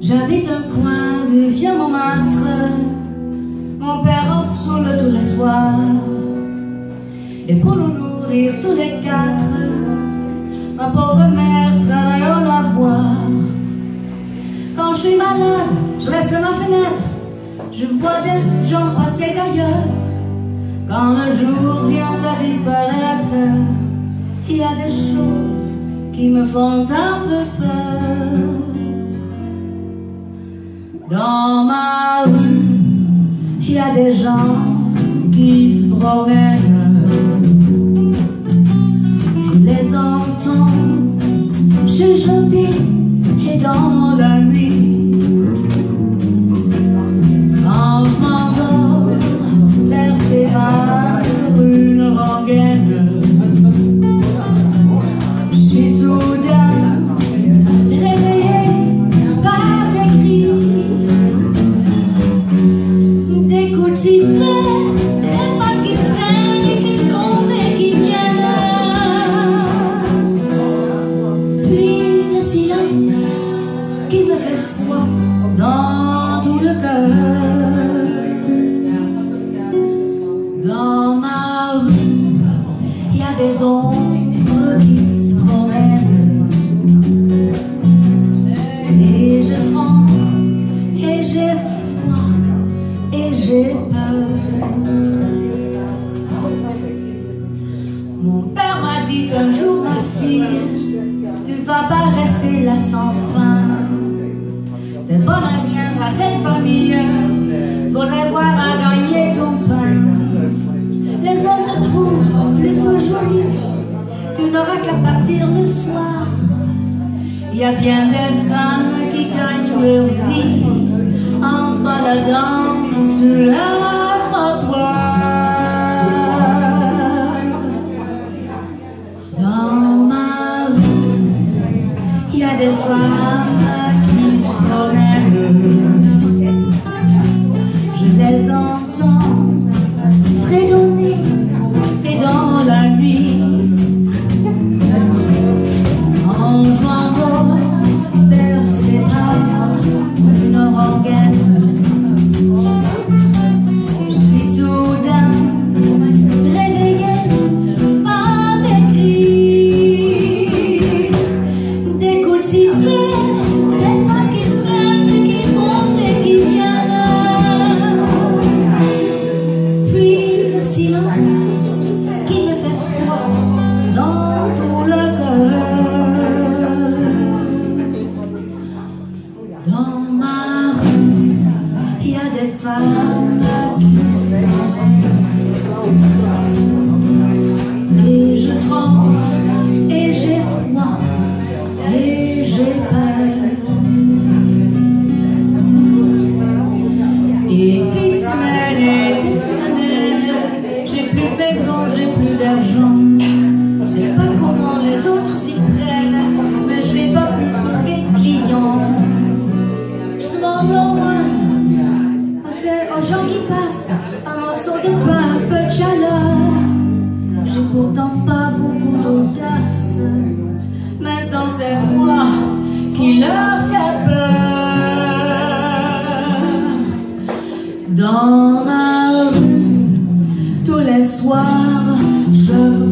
J'habite un coin du vieux Montmartre. Mon père rentre sous le tous les soirs Et pour nous nourrir tous les quatre Ma pauvre mère travaille au lavoir Quand je suis malade, je reste à ma fenêtre. Je vois des gens passer d'ailleurs. Quand le jour vient à disparaître Il y a des choses qui me font un peu peur dans ma rue, il y a des gens qui se promènent. Je les entends chuchoter et dans la nuit. Quand je m'endors vers ces une rengaine, Puis le silence qui me fait froid dans tout le cœur. Dans ma rue, il y a des ombres qui se promènent. Et je tremble et j'ai froid et j'ai peur. Mon père m'a dit un jour, vas pas rester là sans fin. T'es bonne alliance à cette famille, faudrait voir à gagner ton pain. Les autres te trouvent plutôt jolie, tu n'auras qu'à partir le soir. Il y a bien des femmes qui gagnent leur vie en se baladant sur le il y a des femmes Dans ma rue, il y a des femmes fantasme, maintenant c'est moi qui leur fait peur. Dans ma rue, tous les soirs, je